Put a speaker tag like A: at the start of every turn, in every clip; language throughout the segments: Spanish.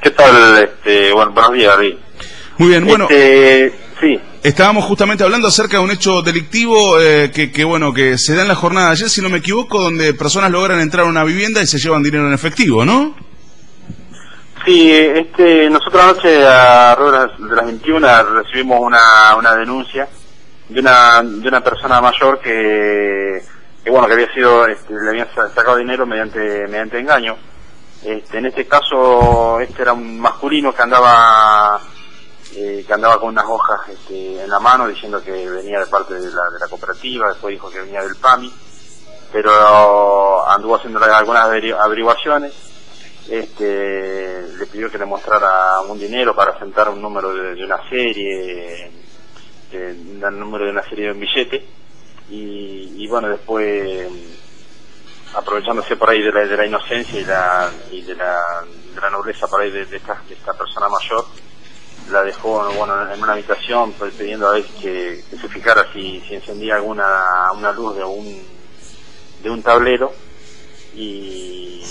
A: ¿Qué tal? Este, bueno, buenos días, David.
B: Muy bien, bueno.
A: Este, sí.
B: Estábamos justamente hablando acerca de un hecho delictivo eh, que, que, bueno, que se da en la jornada de ayer, si no me equivoco, donde personas logran entrar a una vivienda y se llevan dinero en efectivo, ¿no?
A: Sí, este, nosotros anoche a de las 21 recibimos una, una denuncia de una, de una persona mayor que, que bueno, que había sido, este, le habían sacado dinero mediante, mediante engaño. Este, en este caso, este era un masculino que andaba eh, que andaba con unas hojas este, en la mano diciendo que venía de parte de la, de la cooperativa, después dijo que venía del PAMI, pero anduvo haciendo algunas averiguaciones, este, le pidió que le mostrara un dinero para sentar un número de, una serie, de, un número de una serie de un billete, y, bueno, después aprovechándose por ahí de la, de la inocencia y, de, la, de la nobleza por ahí de, esta, de esta persona mayor, la dejó bueno, en una habitación pues, pidiendo a ver que, se fijara si, si encendía alguna una luz de un de un tablero y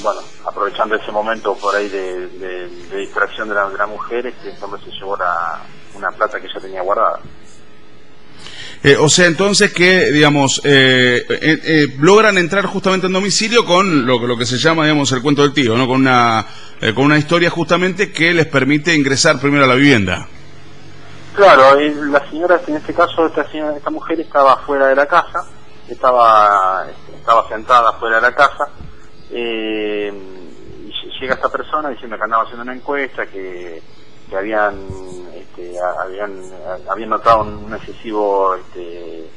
A: bueno aprovechando ese momento por ahí de, distracción de la, de la mujer este hombre se llevó la, una plata que ella tenía guardada
B: eh, o sea, entonces que, digamos, eh, eh, logran entrar justamente en domicilio con lo, lo, que se llama, digamos, el cuento del tío, ¿no? Con una, con una historia justamente que les permite ingresar primero a la vivienda.
A: Claro, la señora, en este caso, esta, señora, esta mujer estaba fuera de la casa, estaba, estaba sentada fuera de la casa, y llega esta persona diciendo que andaba haciendo una encuesta, que, que habían este, habían, habían notado un excesivo este,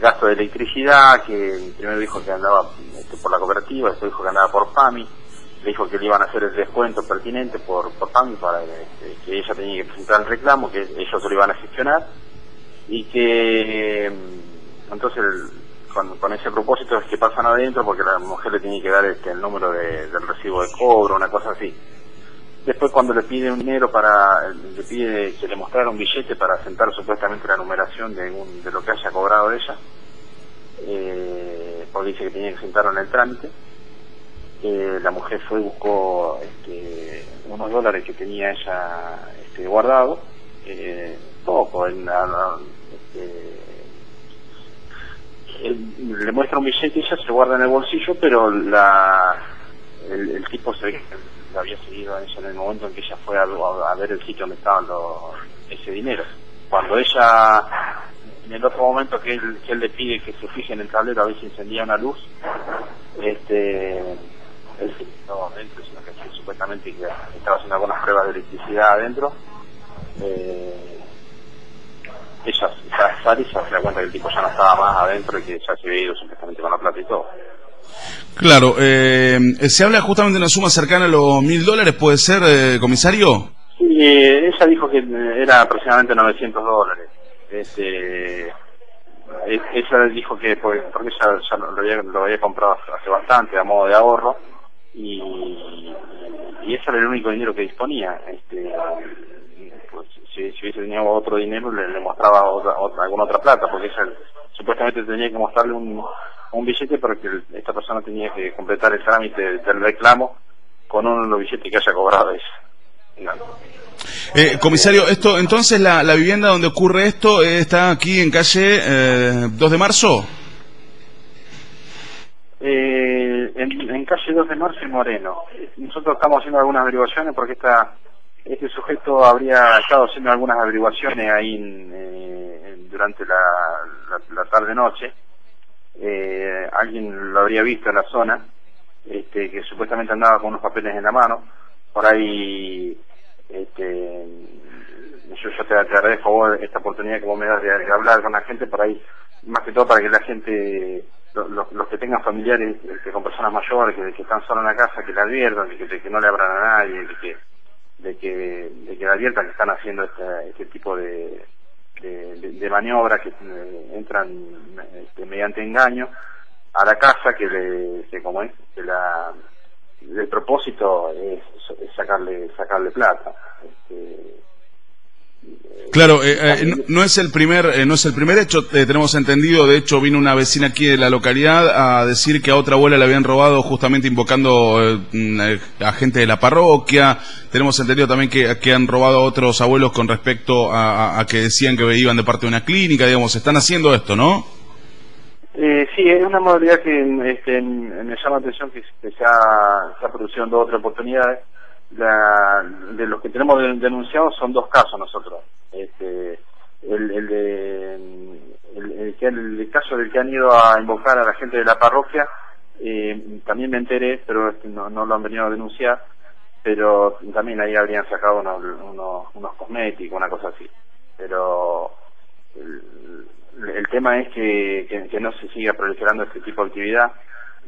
A: gasto de electricidad, que primero dijo que andaba este, por la cooperativa, después dijo que andaba por PAMI, le dijo que le iban a hacer el descuento pertinente por, por PAMI para este, que ella tenía que presentar el reclamo, que ellos se lo iban a gestionar, y que mm, entonces con, con, ese propósito es que pasan adentro porque la mujer le tiene que dar este, el número de, del recibo de cobro, una cosa así. Después cuando le pide un dinero para, le pide que le mostrara un billete para sentar supuestamente la numeración de, de lo que haya cobrado ella, eh, porque dice que tenía que sentarlo en el trámite, eh, la mujer fue y buscó este, unos dólares que tenía ella este, guardado, eh, poco, en este, le muestra un billete y ella se guarda en el bolsillo, pero la, el, el tipo se lo había seguido a ella en el momento en que ella fue a, ver el sitio donde estaban ese dinero. Cuando ella, en el otro momento que él, le pide que se fije en el tablero a ver si encendía una luz, este, él se quedó adentro, sino que supuestamente estaba haciendo algunas pruebas de electricidad adentro. Eh, ella sale y se da cuenta que el tipo ya no estaba más adentro y que ya se había ido supuestamente con la plata.
B: Claro, eh, se habla justamente de una suma cercana a los mil dólares, ¿puede ser, eh, comisario?
A: Sí, ella dijo que era aproximadamente 900 dólares. Este, ella dijo que, porque ella ya lo había, lo había comprado hace bastante a modo de ahorro y, y ese era el único dinero que disponía. Este, pues, si, si hubiese tenido otro dinero le, mostraba otra, alguna otra plata, porque ella supuestamente tenía que mostrarle un, un billete para que esta persona tenía que completar el trámite del reclamo con uno de los billetes que haya cobrado ella.
B: Eh, comisario, esto entonces la, la, vivienda donde ocurre esto eh, está aquí en calle eh, 2 de marzo.
A: Eh, en, en, calle 2 de marzo y Moreno. Nosotros estamos haciendo algunas averiguaciones porque esta, este sujeto habría estado haciendo algunas averiguaciones ahí eh, durante la, la tarde-noche. Eh, alguien lo habría visto en la zona, este, que supuestamente andaba con unos papeles en la mano, por ahí, este, yo, yo te, agradezco esta oportunidad que vos me das de, hablar con la gente, por ahí, más que todo para que la gente, los que tengan familiares este, con personas mayores, que, están solo en la casa, que le adviertan, de que, no le abran a nadie, que, de que, de que le adviertan que están haciendo este, este tipo de, de, maniobras que eh, entran este, mediante engaño a la casa que, le, como es que la el propósito es, sacarle sacarle plata. este,
B: Claro, eh, eh, no, es el primer eh, no es el primer hecho, tenemos entendido, de hecho vino una vecina aquí de la localidad a decir que a otra abuela le habían robado justamente invocando mm, a gente de la parroquia, tenemos entendido también que, que han robado a otros abuelos con respecto a, que decían que iban de parte de una clínica, digamos, están haciendo esto, ¿no?
A: sí, es una modalidad que este, me llama la atención que, ha, se ha producido en dos otras oportunidades la, de los que tenemos denunciados son dos casos nosotros. Este, el, el, de, el, el, caso del que han ido a invocar a la gente de la parroquia, eh, también me enteré, pero no, no lo han venido a denunciar, pero también ahí habrían sacado unos, unos, cosméticos, una cosa así. Pero el, el tema es que, que, que no se siga proliferando este tipo de actividad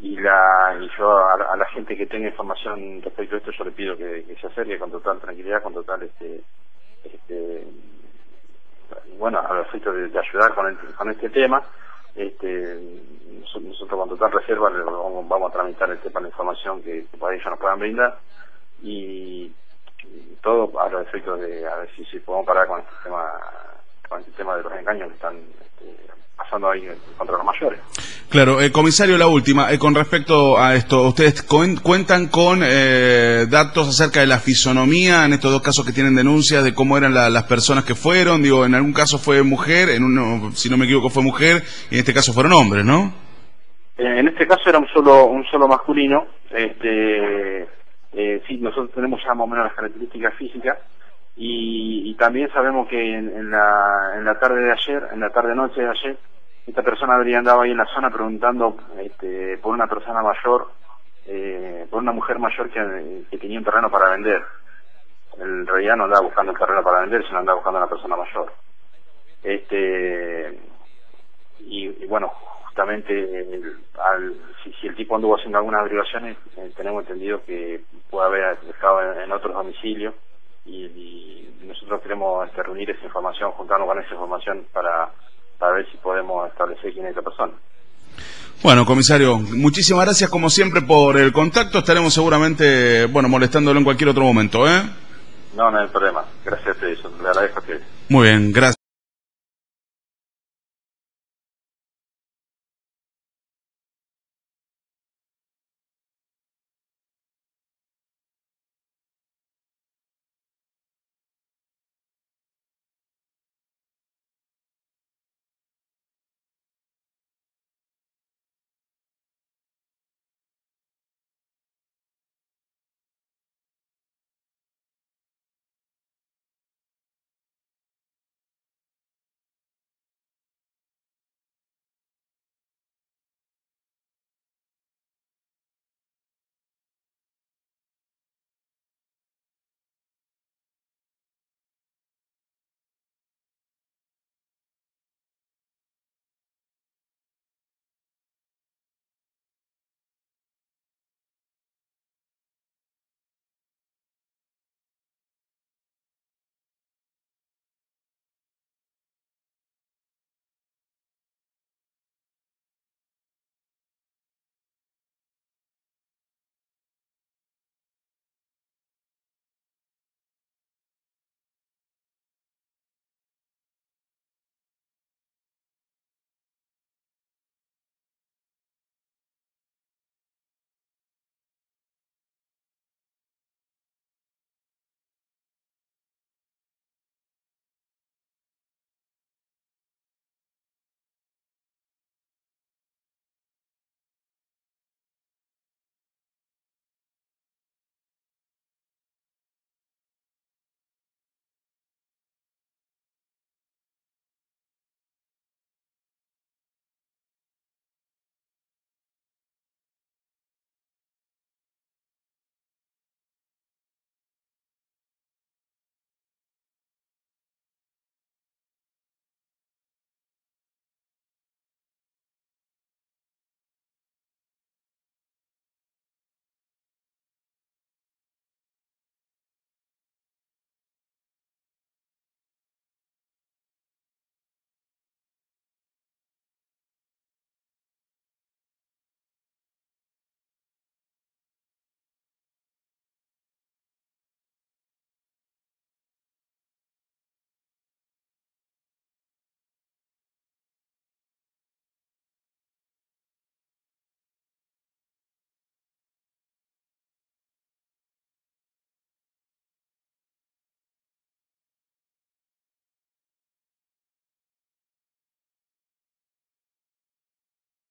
A: y la y yo a, la gente que tenga información respecto a esto yo le pido que, se acerque con total tranquilidad con total este este bueno a efecto de, ayudar con, con este tema. Este nosotros con total reserva vamos, a tramitar este para la información que, para ellos nos puedan brindar. Y, todo a los efectos de a ver si, si podemos parar con este tema con este tema de los engaños que están este, pasando ahí contra los mayores
B: Claro, eh, comisario, la última. Eh, con respecto a esto, ¿ustedes cuentan con eh, datos acerca de la fisonomía en estos dos casos que tienen denuncias de cómo eran las personas que fueron? Digo, en algún caso fue mujer, en uno, si no me equivoco, fue mujer, y en este caso fueron hombres, ¿no?
A: en este caso era un solo, un solo masculino. Este, sí, nosotros tenemos ya más o menos las características físicas. Y, también sabemos que en, en, la, en la tarde de ayer, en la tarde-noche de ayer, esta persona habría andado ahí en la zona preguntando este, por una persona mayor, eh, por una mujer mayor que, tenía un terreno para vender. El realidad no andaba buscando el terreno para vender, sino andaba buscando a una persona mayor. Este, y, bueno, justamente al, si, el tipo anduvo haciendo algunas averiguaciones, eh, tenemos entendido que puede haber estado en, otros domicilios y, nosotros queremos este, reunir esa información, juntarnos con esa información para para ver si podemos establecer quién es esa persona.
B: Bueno, comisario, muchísimas gracias como siempre por el contacto. Estaremos seguramente, bueno, molestándolo en cualquier otro momento, ¿eh?
A: No, no hay problema. Gracias a Le agradezco que...
B: Muy bien, gracias.